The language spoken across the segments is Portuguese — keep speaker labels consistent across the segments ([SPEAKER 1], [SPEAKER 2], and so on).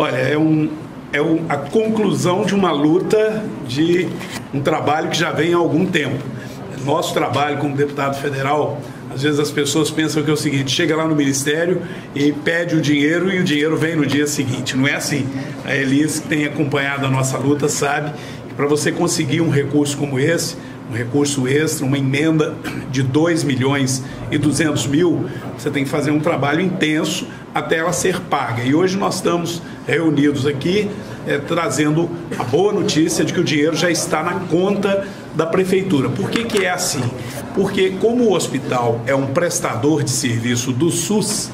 [SPEAKER 1] Olha, é, um, é um, a conclusão de uma luta, de um trabalho que já vem há algum tempo. Nosso trabalho como deputado federal, às vezes as pessoas pensam que é o seguinte: chega lá no ministério e pede o dinheiro e o dinheiro vem no dia seguinte. Não é assim. A Elis, que tem acompanhado a nossa luta, sabe que para você conseguir um recurso como esse, um recurso extra, uma emenda de 2 milhões e 200 mil, você tem que fazer um trabalho intenso até ela ser paga. E hoje nós estamos reunidos aqui é, trazendo a boa notícia de que o dinheiro já está na conta da prefeitura. Por que, que é assim? Porque como o hospital é um prestador de serviço do SUS,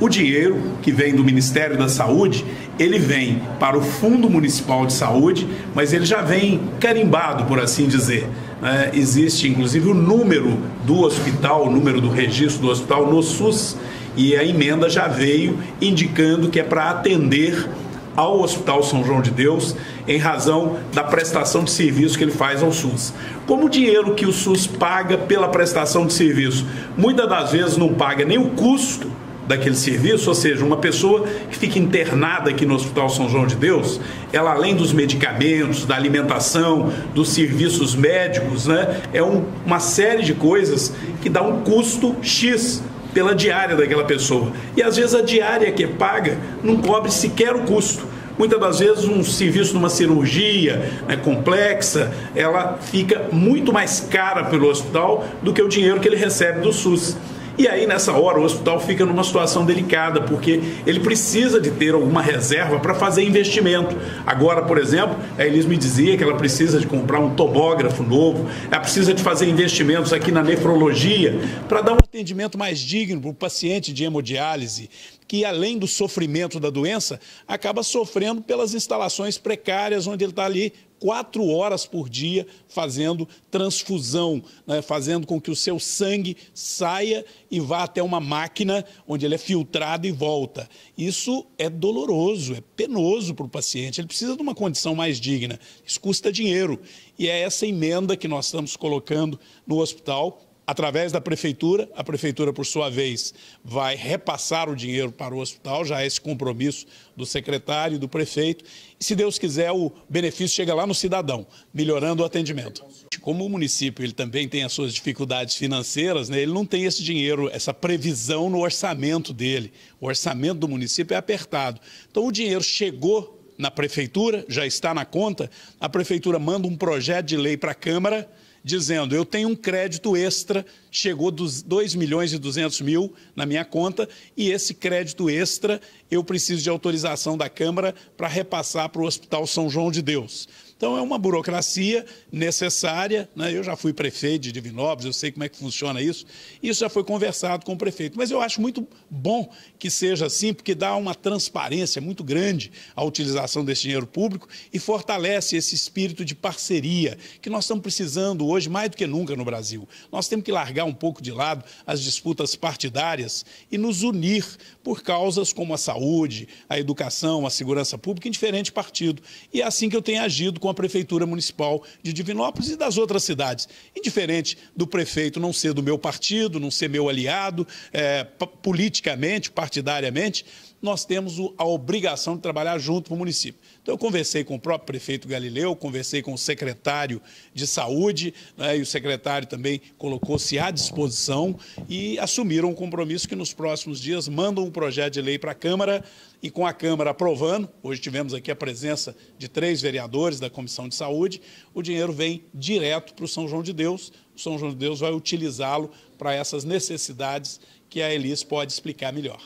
[SPEAKER 1] o dinheiro que vem do Ministério da Saúde, ele vem para o Fundo Municipal de Saúde, mas ele já vem carimbado, por assim dizer. É, existe inclusive o número do hospital, o número do registro do hospital no SUS, e a emenda já veio indicando que é para atender ao Hospital São João de Deus em razão da prestação de serviço que ele faz ao SUS. Como o dinheiro que o SUS paga pela prestação de serviço muitas das vezes não paga nem o custo daquele serviço, ou seja, uma pessoa que fica internada aqui no Hospital São João de Deus, ela além dos medicamentos, da alimentação, dos serviços médicos, né, é um, uma série de coisas que dá um custo X pela diária daquela pessoa. E às vezes a diária que é paga não cobre sequer o custo. Muitas das vezes um serviço numa cirurgia né, complexa, ela fica muito mais cara pelo hospital do que o dinheiro que ele recebe do SUS. E aí, nessa hora, o hospital fica numa situação delicada, porque ele precisa de ter alguma reserva para fazer investimento. Agora, por exemplo, a Elis me dizia que ela precisa de comprar um tomógrafo novo, ela precisa de fazer investimentos aqui na nefrologia para dar um atendimento mais digno para o paciente de hemodiálise, que além do sofrimento da doença, acaba sofrendo pelas instalações precárias onde ele está ali quatro horas por dia fazendo transfusão, né, fazendo com que o seu sangue saia e vá até uma máquina onde ele é filtrado e volta. Isso é doloroso, é penoso para o paciente. Ele precisa de uma condição mais digna. Isso custa dinheiro. E é essa emenda que nós estamos colocando no hospital através da prefeitura. A prefeitura, por sua vez, vai repassar o dinheiro para o hospital, já é esse compromisso do secretário e do prefeito. E, se Deus quiser, o benefício chega lá no cidadão, melhorando o atendimento. Como o município ele também tem as suas dificuldades financeiras, né, ele não tem esse dinheiro, essa previsão no orçamento dele. O orçamento do município é apertado. Então, o dinheiro chegou na prefeitura, já está na conta, a prefeitura manda um projeto de lei para a Câmara dizendo: eu tenho um crédito extra, chegou dos 2 milhões e 200 mil na minha conta, e esse crédito extra eu preciso de autorização da Câmara para repassar para o Hospital São João de Deus. Então, é uma burocracia necessária. Né? Eu já fui prefeito de Divinópolis, eu sei como é que funciona isso. Isso já foi conversado com o prefeito. Mas eu acho muito bom que seja assim, porque dá uma transparência muito grande à utilização desse dinheiro público e fortalece esse espírito de parceria que nós estamos precisando hoje mais do que nunca no Brasil. Nós temos que largar um pouco de lado as disputas partidárias e nos unir por causas como a saúde, a educação, a segurança pública, em diferente partido. E é assim que eu tenho agido com a Prefeitura Municipal de Divinópolis e das outras cidades. Indiferente do prefeito não ser do meu partido, não ser meu aliado, é, politicamente, partidariamente, nós temos a obrigação de trabalhar junto com o município. Então, eu conversei com o próprio prefeito Galileu, conversei com o secretário de saúde, né, e o secretário também colocou-se à disposição e assumiram um compromisso que nos próximos dias mandam um projeto de lei para a Câmara e com a Câmara aprovando, hoje tivemos aqui a presença de três vereadores da Comissão de Saúde, o dinheiro vem direto para o São João de Deus. O São João de Deus vai utilizá-lo para essas necessidades que a Elis pode explicar melhor.